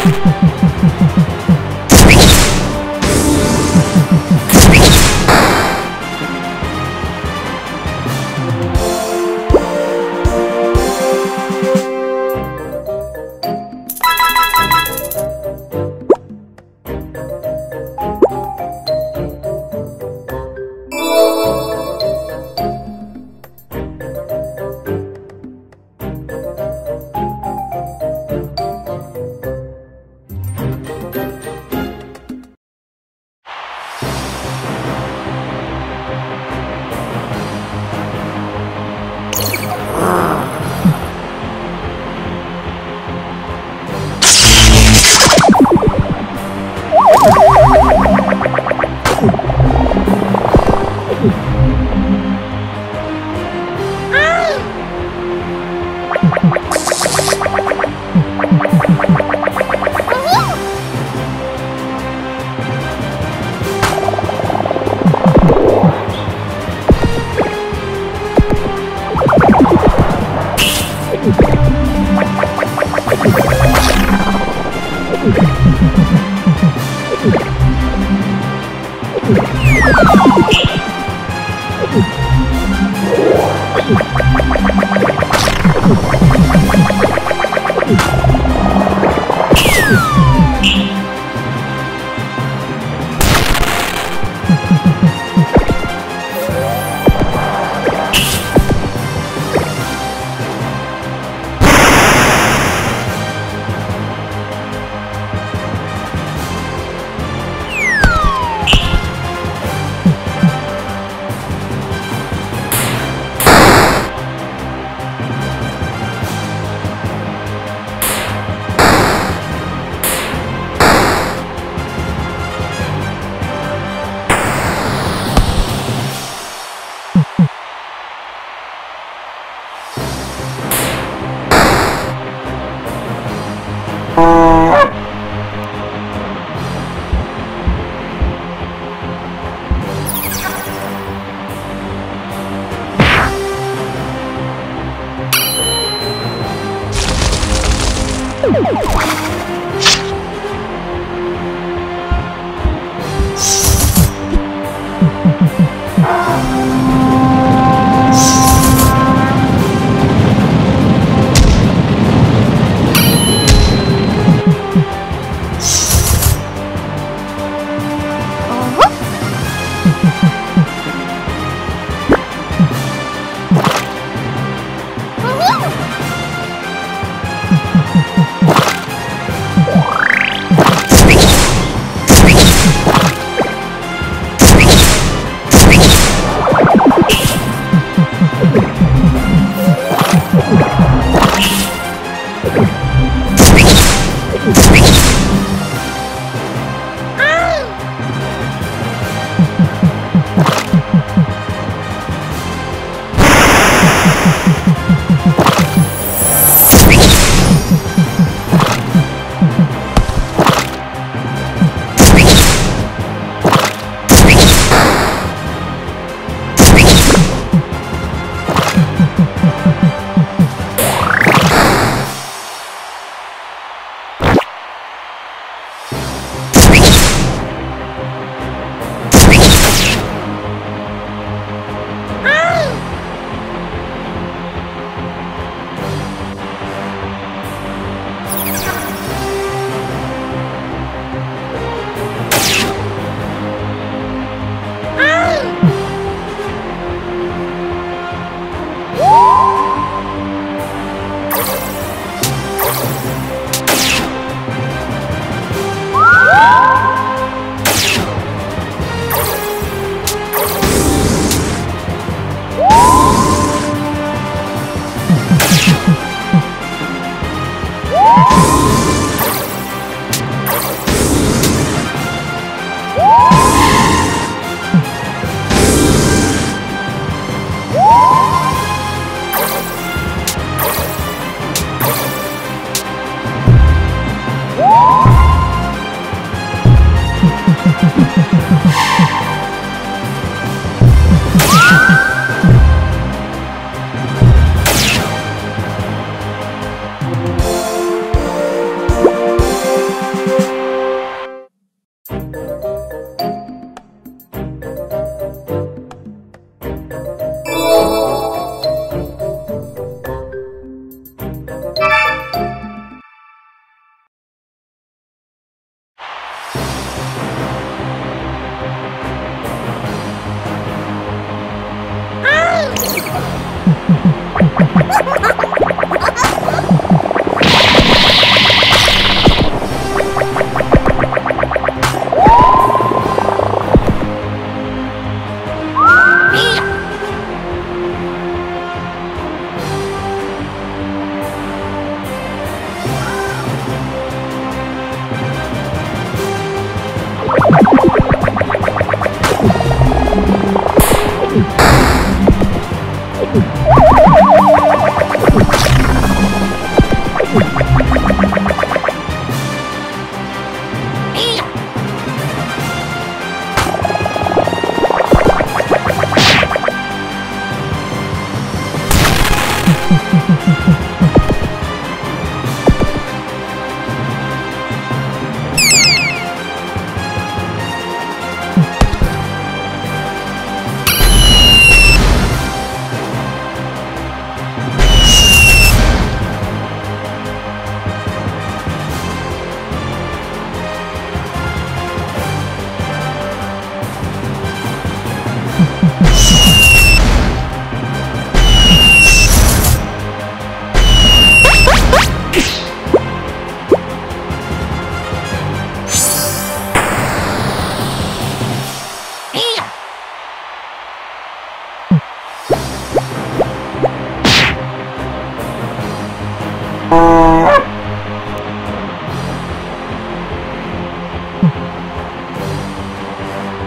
Ha ha ha. you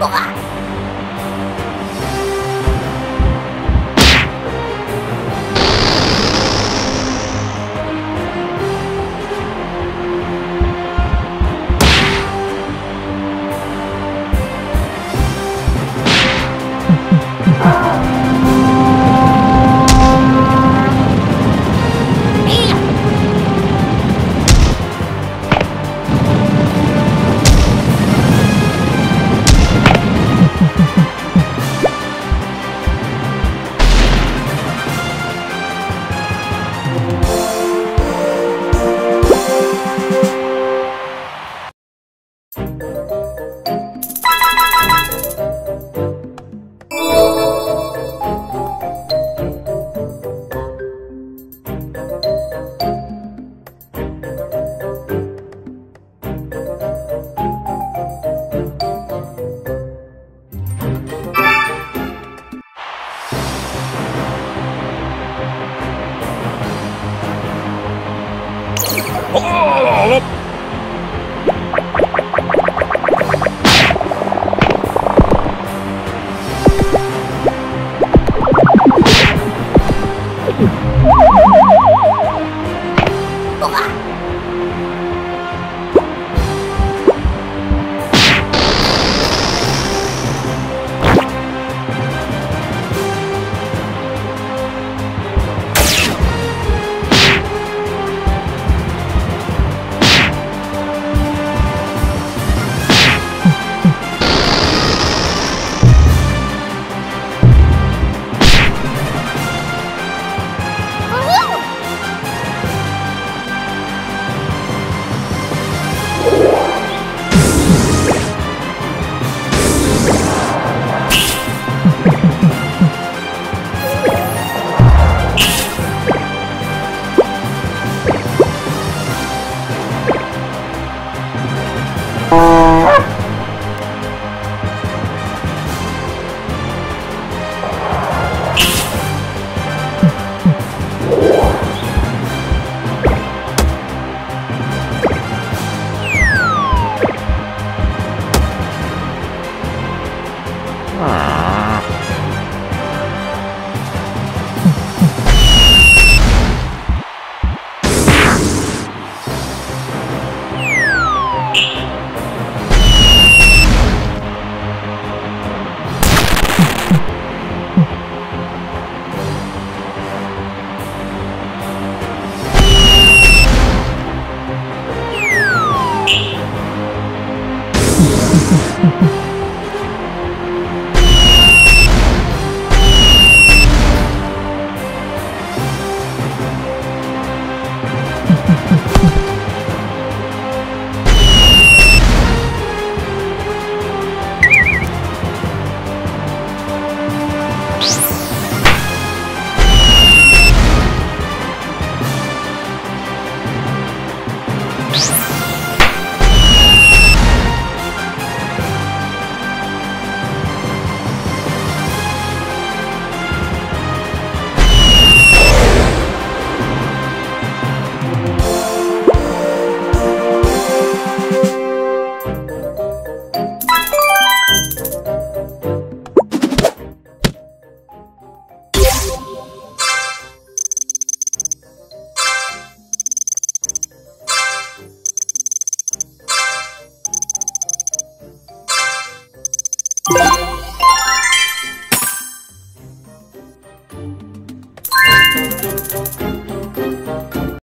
Wah! Woo!